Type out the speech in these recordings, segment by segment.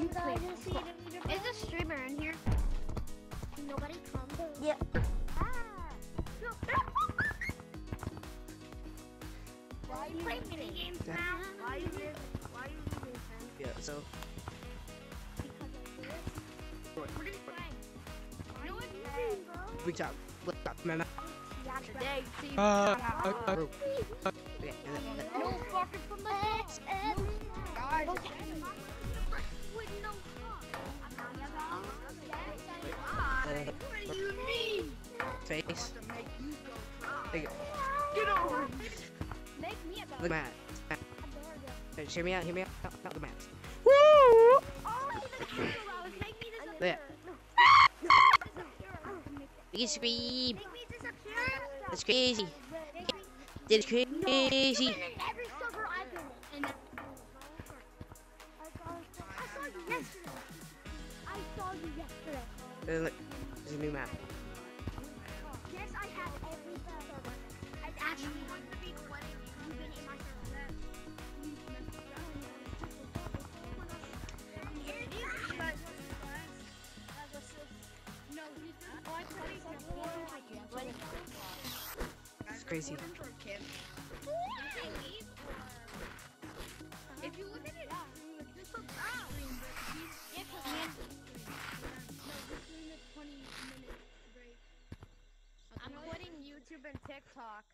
you guys see the Is a streamer in here? Nobody comes. Yeah. Ah. Why you play mini games Yeah. now? Why you live? Why you live in Yeah, so What are you playing? No, it's easy, bro. reach out. Look up, man. Today, see. Uh, uh, uh, uh, yeah, and then- and then- No fucking from the What do you mean? face. There you go. Get over. Make me a dog. Look, Matt. Matt. Adore Hear me out. Hear me out. Not, not the Matt. Oh, the Rose. Make me disappear. There. No. Disappear. Make me disappear. That's crazy. Make. That's crazy. You've been in every server I've been in. And I saw you yesterday. I saw you yesterday. Look, there's a new map. Yes, I have every server. I actually want to YouTube and TikTok.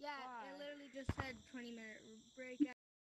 Yeah, Why? it literally just said 20 minute break.